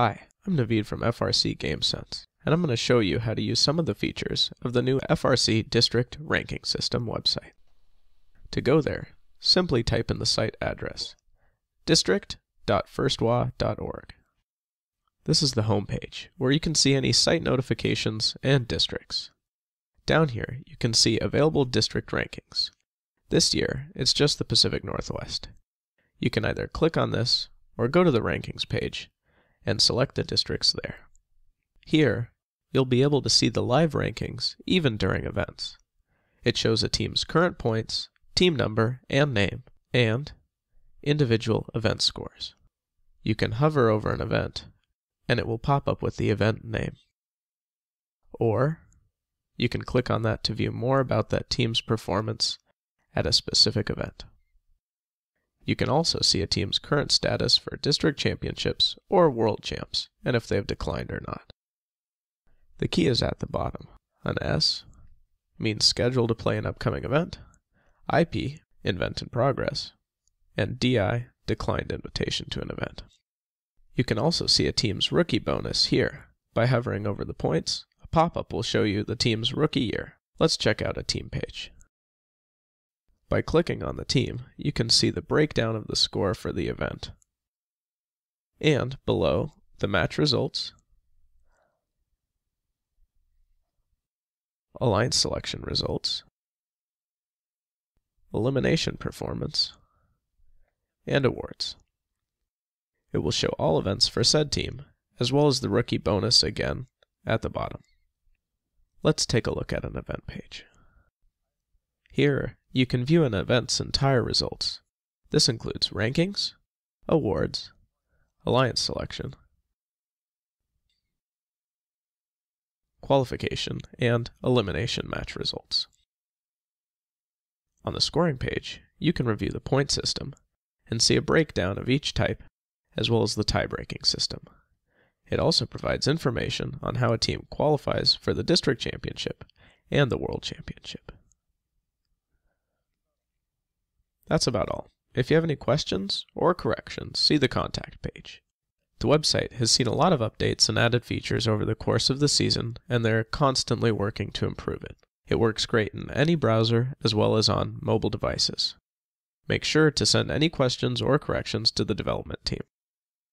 Hi, I'm Naveed from FRC GameSense, and I'm going to show you how to use some of the features of the new FRC District Ranking System website. To go there, simply type in the site address district.firstwa.org. This is the home page, where you can see any site notifications and districts. Down here, you can see available district rankings. This year, it's just the Pacific Northwest. You can either click on this or go to the rankings page and select the districts there. Here, you'll be able to see the live rankings even during events. It shows a team's current points, team number and name, and individual event scores. You can hover over an event and it will pop up with the event name. Or you can click on that to view more about that team's performance at a specific event. You can also see a team's current status for district championships or world champs, and if they have declined or not. The key is at the bottom. An S means scheduled to play an upcoming event, IP, event in progress, and DI, declined invitation to an event. You can also see a team's rookie bonus here. By hovering over the points, a pop-up will show you the team's rookie year. Let's check out a team page. By clicking on the team, you can see the breakdown of the score for the event. And below, the match results, alliance selection results, elimination performance, and awards. It will show all events for said team, as well as the rookie bonus again at the bottom. Let's take a look at an event page. Here, you can view an event's entire results. This includes rankings, awards, alliance selection, qualification, and elimination match results. On the scoring page, you can review the point system and see a breakdown of each type as well as the tie-breaking system. It also provides information on how a team qualifies for the district championship and the world championship. That's about all. If you have any questions or corrections, see the contact page. The website has seen a lot of updates and added features over the course of the season, and they're constantly working to improve it. It works great in any browser as well as on mobile devices. Make sure to send any questions or corrections to the development team.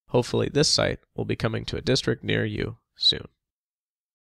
Hopefully, this site will be coming to a district near you soon.